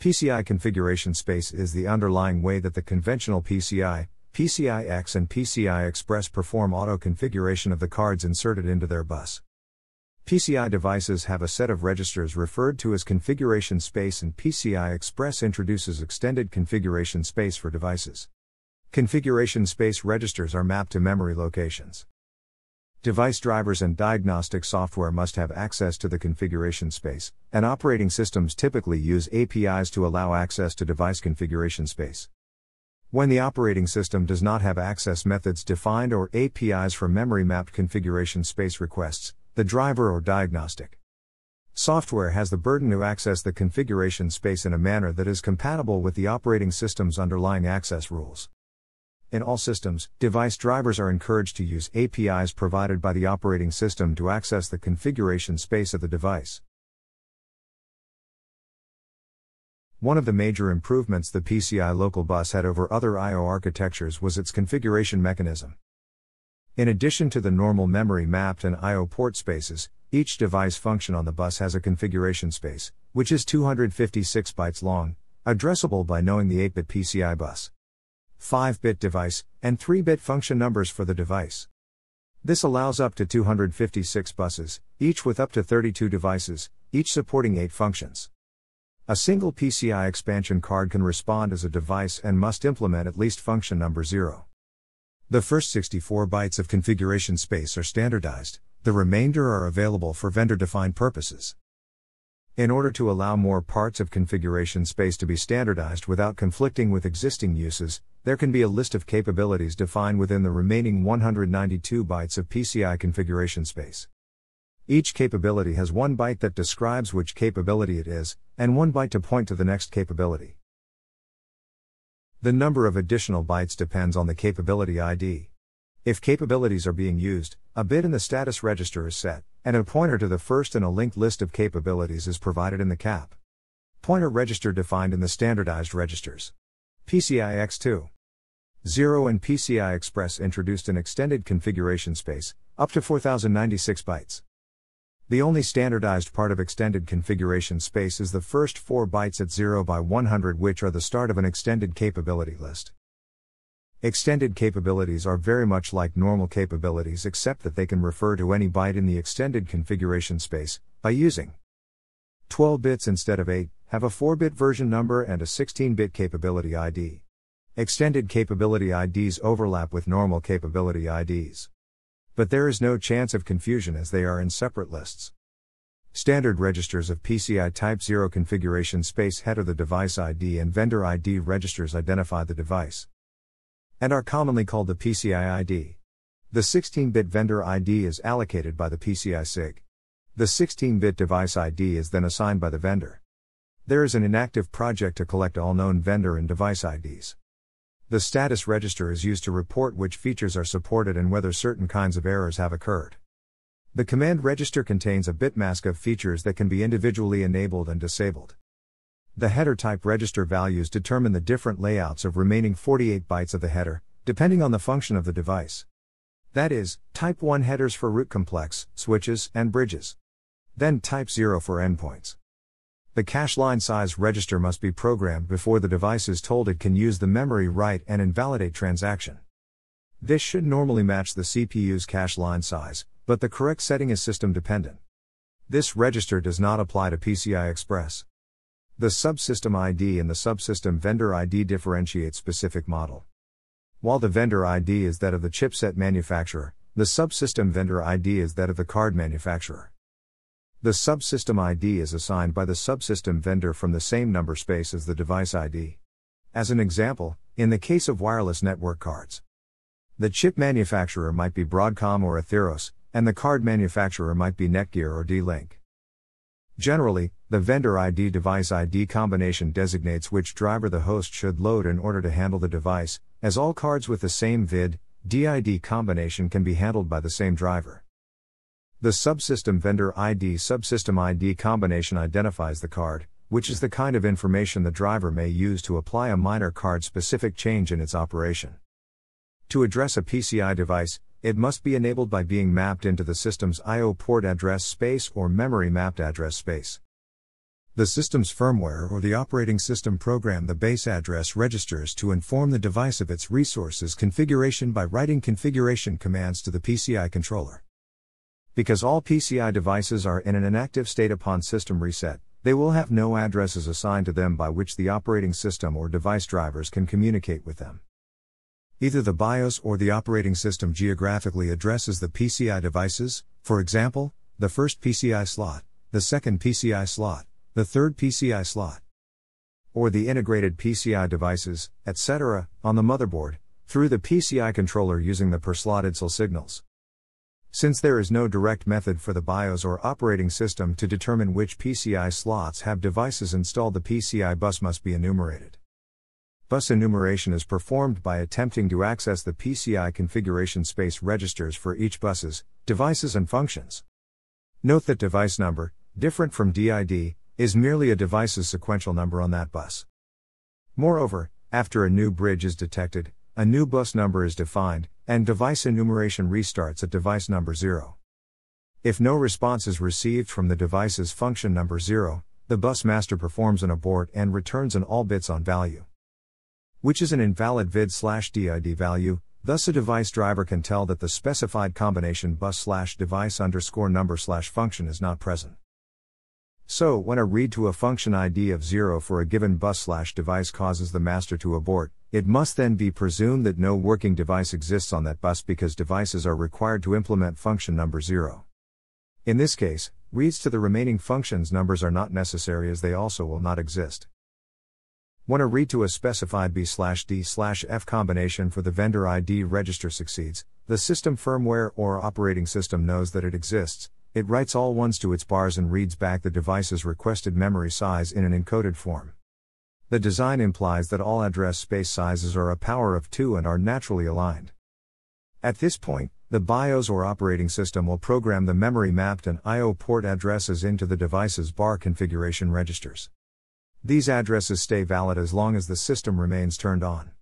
PCI configuration space is the underlying way that the conventional PCI, PCI-X and PCI Express perform auto configuration of the cards inserted into their bus. PCI devices have a set of registers referred to as configuration space and PCI Express introduces extended configuration space for devices. Configuration space registers are mapped to memory locations. Device drivers and diagnostic software must have access to the configuration space, and operating systems typically use APIs to allow access to device configuration space. When the operating system does not have access methods defined or APIs for memory mapped configuration space requests, the driver or diagnostic software has the burden to access the configuration space in a manner that is compatible with the operating system's underlying access rules. In all systems, device drivers are encouraged to use APIs provided by the operating system to access the configuration space of the device. One of the major improvements the PCI local bus had over other I/O architectures was its configuration mechanism. In addition to the normal memory mapped and I/O port spaces, each device function on the bus has a configuration space, which is 256 bytes long, addressable by knowing the 8-bit PCI bus. 5 bit device, and 3 bit function numbers for the device. This allows up to 256 buses, each with up to 32 devices, each supporting 8 functions. A single PCI expansion card can respond as a device and must implement at least function number 0. The first 64 bytes of configuration space are standardized, the remainder are available for vendor defined purposes. In order to allow more parts of configuration space to be standardized without conflicting with existing uses, there can be a list of capabilities defined within the remaining 192 bytes of PCI configuration space. Each capability has one byte that describes which capability it is, and one byte to point to the next capability. The number of additional bytes depends on the capability ID. If capabilities are being used, a bit in the status register is set, and a pointer to the first in a linked list of capabilities is provided in the CAP. Pointer register defined in the standardized registers. PCI X2. 0 and PCI Express introduced an extended configuration space, up to 4096 bytes. The only standardized part of extended configuration space is the first 4 bytes at 0 by 100, which are the start of an extended capability list. Extended capabilities are very much like normal capabilities except that they can refer to any byte in the extended configuration space, by using 12 bits instead of 8, have a 4 bit version number and a 16 bit capability ID. Extended capability IDs overlap with normal capability IDs. But there is no chance of confusion as they are in separate lists. Standard registers of PCI Type 0 configuration space header the device ID and vendor ID registers identify the device. And are commonly called the PCI ID. The 16 bit vendor ID is allocated by the PCI SIG. The 16 bit device ID is then assigned by the vendor. There is an inactive project to collect all known vendor and device IDs. The status register is used to report which features are supported and whether certain kinds of errors have occurred. The command register contains a bitmask of features that can be individually enabled and disabled. The header type register values determine the different layouts of remaining 48 bytes of the header, depending on the function of the device. That is, type 1 headers for root complex, switches, and bridges. Then type 0 for endpoints. The cache line size register must be programmed before the device is told it can use the memory write and invalidate transaction. This should normally match the CPU's cache line size, but the correct setting is system dependent. This register does not apply to PCI Express. The subsystem ID and the subsystem vendor ID differentiate specific model. While the vendor ID is that of the chipset manufacturer, the subsystem vendor ID is that of the card manufacturer. The subsystem ID is assigned by the subsystem vendor from the same number space as the device ID. As an example, in the case of wireless network cards, the chip manufacturer might be Broadcom or Atheros, and the card manufacturer might be Netgear or D-Link. Generally, the vendor ID device ID combination designates which driver the host should load in order to handle the device, as all cards with the same VID, DID combination can be handled by the same driver. The subsystem vendor ID subsystem ID combination identifies the card, which is the kind of information the driver may use to apply a minor card specific change in its operation. To address a PCI device, it must be enabled by being mapped into the system's I/O port address space or memory mapped address space. The system's firmware or the operating system program the base address registers to inform the device of its resources configuration by writing configuration commands to the PCI controller. Because all PCI devices are in an inactive state upon system reset, they will have no addresses assigned to them by which the operating system or device drivers can communicate with them. Either the BIOS or the operating system geographically addresses the PCI devices, for example, the first PCI slot, the second PCI slot, the third PCI slot, or the integrated PCI devices, etc., on the motherboard, through the PCI controller using the per slot IDSEL signals. Since there is no direct method for the BIOS or operating system to determine which PCI slots have devices installed, the PCI bus must be enumerated. Bus enumeration is performed by attempting to access the PCI configuration space registers for each bus's devices and functions. Note that device number, different from DID, is merely a device's sequential number on that bus. Moreover, after a new bridge is detected, a new bus number is defined, and device enumeration restarts at device number 0. If no response is received from the device's function number 0, the bus master performs an abort and returns an all bits on value, which is an invalid vid slash DID value. Thus, a device driver can tell that the specified combination bus slash device underscore number slash function is not present. So, when a read to a function ID of 0 for a given bus slash device causes the master to abort, it must then be presumed that no working device exists on that bus because devices are required to implement function number 0. In this case, reads to the remaining functions numbers are not necessary as they also will not exist. When a read to a specified B slash D slash F combination for the vendor ID register succeeds, the system firmware or operating system knows that it exists, it writes all ones to its bars and reads back the device's requested memory size in an encoded form. The design implies that all address space sizes are a power of 2 and are naturally aligned. At this point, the BIOS or operating system will program the memory mapped and I/O port addresses into the device's bar configuration registers. These addresses stay valid as long as the system remains turned on.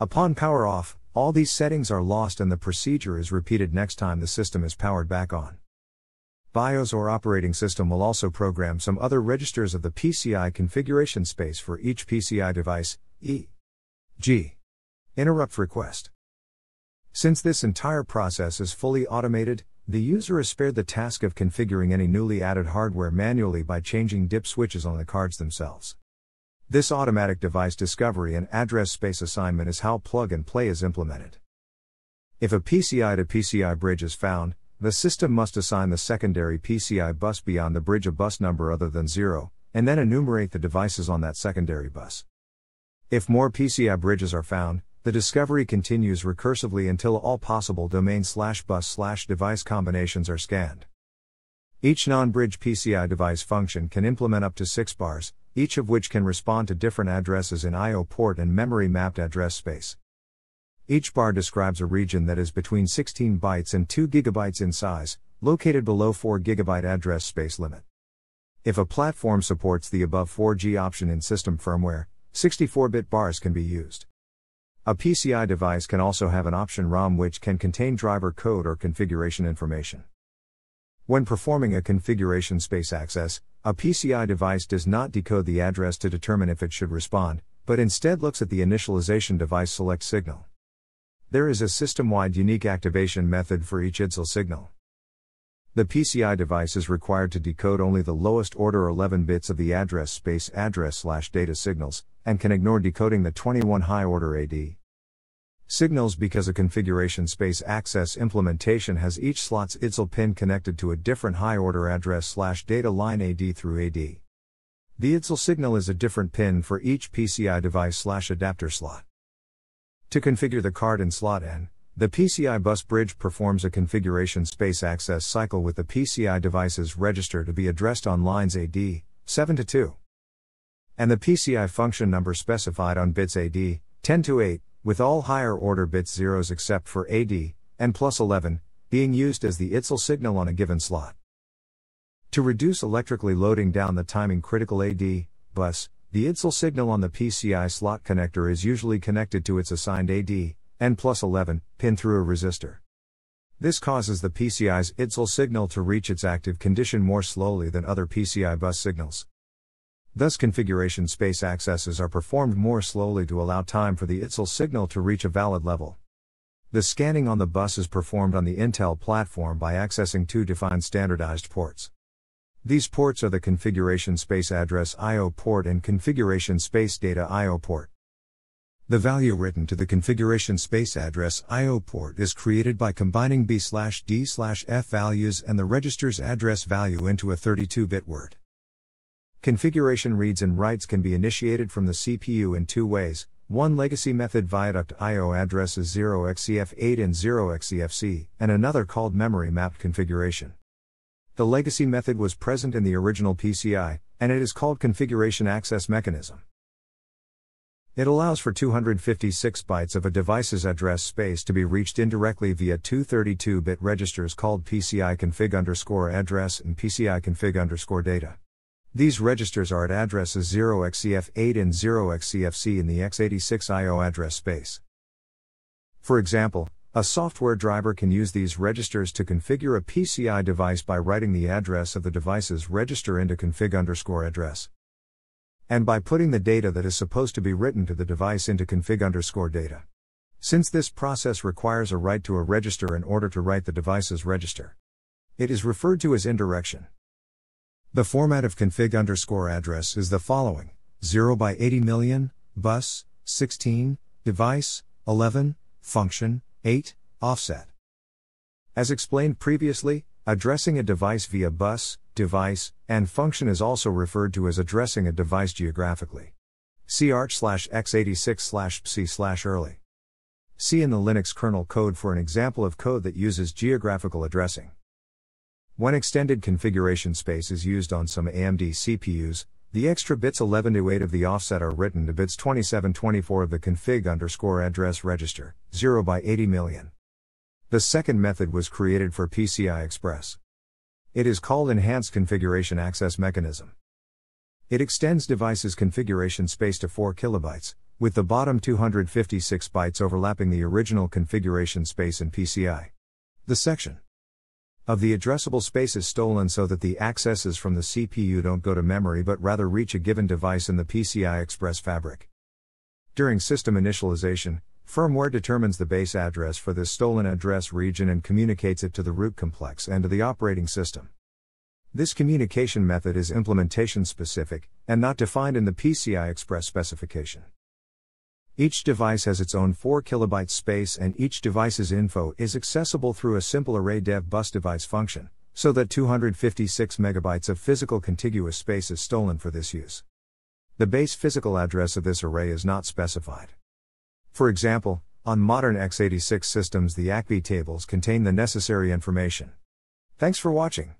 Upon power off, all these settings are lost and the procedure is repeated next time the system is powered back on. BIOS or operating system will also program some other registers of the PCI configuration space for each PCI device, e.g. interrupt request. Since this entire process is fully automated, the user is spared the task of configuring any newly added hardware manually by changing DIP switches on the cards themselves. This automatic device discovery and address space assignment is how plug and play is implemented. If a PCI to PCI bridge is found, the system must assign the secondary PCI bus beyond the bridge a bus number other than 0, and then enumerate the devices on that secondary bus. If more PCI bridges are found, the discovery continues recursively until all possible domain slash bus slash device combinations are scanned. Each non bridge PCI device function can implement up to 6 bars, each of which can respond to different addresses in I/O port and memory mapped address space. Each bar describes a region that is between 16 bytes and 2 gigabytes in size, located below 4 gigabyte address space limit. If a platform supports the above 4G option in system firmware, 64 bit bars can be used. A PCI device can also have an option ROM which can contain driver code or configuration information. When performing a configuration space access, a PCI device does not decode the address to determine if it should respond, but instead looks at the initialization device select signal. There is a system wide unique activation method for each IDSEL signal. The PCI device is required to decode only the lowest order 11 bits of the address space address slash data signals, and can ignore decoding the 21 high order AD signals because a configuration space access implementation has each slot's IDSEL pin connected to a different high order address slash data line AD through AD. The IDSEL signal is a different pin for each PCI device slash adapter slot. To configure the card in slot N, the PCI bus bridge performs a configuration space access cycle with the PCI device's register to be addressed on lines AD 7 to 2 and the PCI function number specified on bits AD 10 to 8 with all higher order bits zeros except for AD and plus 11 being used as the IDSEL signal on a given slot. To reduce electrically loading down the timing critical AD bus, the IDSEL signal on the PCI slot connector is usually connected to its assigned AD, N plus 11, pin through a resistor. This causes the PCI's IDSEL signal to reach its active condition more slowly than other PCI bus signals. Thus, configuration space accesses are performed more slowly to allow time for the IDSEL signal to reach a valid level. The scanning on the bus is performed on the Intel platform by accessing two defined standardized ports. These ports are the Configuration Space Address I.O. port and Configuration Space Data I.O. port. The value written to the Configuration Space Address I.O. port is created by combining B/D/F values and the register's address value into a 32-bit word. Configuration reads and writes can be initiated from the CPU in two ways. One legacy method viaduct IO addresses 0xCF8 and 0xCFC, and another called memory mapped configuration. The legacy method was present in the original PCI, and it is called configuration access mechanism. It allows for 256 bytes of a device's address space to be reached indirectly via two 32-bit registers called PCI config underscore address and PCI config underscore data. These registers are at addresses 0xCF8 and 0xCFC in the x86 I.O. address space. For example, a software driver can use these registers to configure a PCI device by writing the address of the device's register into config underscore address. And by putting the data that is supposed to be written to the device into config underscore data. Since this process requires a write to a register in order to write the device's register, it is referred to as indirection. The format of config underscore address is the following 0 by 80 million, bus, 16, device, 11, function, 8, offset. As explained previously, addressing a device via bus, device, and function is also referred to as addressing a device geographically. See arch slash x86 slash psi slash early. See in the Linux kernel code for an example of code that uses geographical addressing. When extended configuration space is used on some AMD CPUs, the extra bits 11 to 8 of the offset are written to bits 2724 of the config underscore address register, 0 by 80 million. The second method was created for PCI Express. It is called Enhanced Configuration Access Mechanism. It extends device's configuration space to 4 kilobytes, with the bottom 256 bytes overlapping the original configuration space in PCI. The section of the addressable space is stolen so that the accesses from the CPU don't go to memory but rather reach a given device in the PCI Express fabric. During system initialization, firmware determines the base address for this stolen address region and communicates it to the root complex and to the operating system. This communication method is implementation specific and not defined in the PCI Express specification. Each device has its own 4 kilobyte space and each device's info is accessible through a simple array dev bus device function, so that 256 megabytes of physical contiguous space is stolen for this use. The base physical address of this array is not specified. For example, on modern x86 systems the ACPI tables contain the necessary information. Thanks for watching.